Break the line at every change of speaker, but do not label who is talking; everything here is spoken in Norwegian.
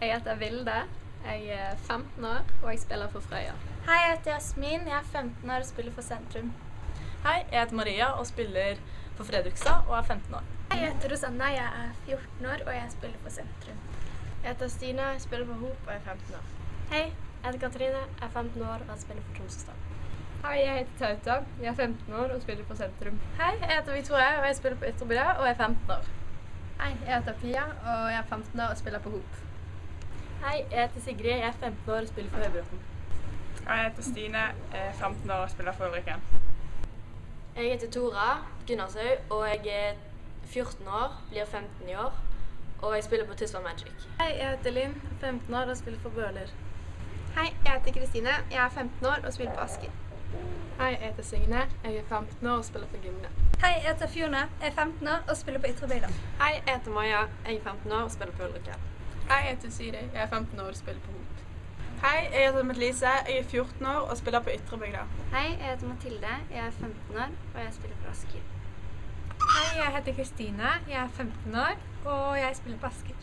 Jeg heter Vilde. Jeg er 15 år, og jeg spiller for Frøya.
Hei, jeg heter Jasmin. Jeg er 15 år og spiller for Sentrum.
Hei, jeg heter Maria og spiller for Fredrikstad og er 15 år.
Hei, jeg heter Rosanna. Jeg er 14 år og jeg spiller for Sentrum.
Jeg heter Stine, jeg spiller for Hop og er 15 år.
Hei, jeg heter Katrine, jeg er 15 år og jeg spiller for Tromsøstad.
Hei, jeg heter Tauta. Jeg er 15 år og spiller for Sentrum.
Hei, jeg heter Victoria og jeg spiller på Ytrebygda og er 15 år.
Hei, jeg heter Pia og jeg er 15 år og spiller på Hop.
Hei, jeg heter Sigrid, jeg er 15 år og spiller for Høybråten.
Jeg heter Stine, jeg er 15 år og spiller for Ulriken.
Jeg heter Tora Gunnarshaug, og jeg er 14 år, blir 15 i år, og jeg spiller på Tysvær Magic.
Hei, jeg heter Linn, 15 år og spiller for Bøler.
Hei, jeg heter Kristine, jeg er 15 år og spiller på Asker.
Hei, jeg heter Signe, jeg er 15 år og spiller for Gimle.
Hei, jeg heter Fiona, jeg er 15 år og spiller på Ytrebygda.
Hei, jeg heter Maja, jeg er 15 år og spiller på Ulriken.
Hei, jeg heter Siri, jeg er 15 år og spiller på Hop.
Hei, jeg heter Mathilise, jeg er 14 år og spiller på Ytrebygda.
Hei, jeg heter Mathilde, jeg er 15 år og jeg spiller på Asker.
Hei, jeg heter Kristine, jeg er 15 år og jeg spiller på Asker.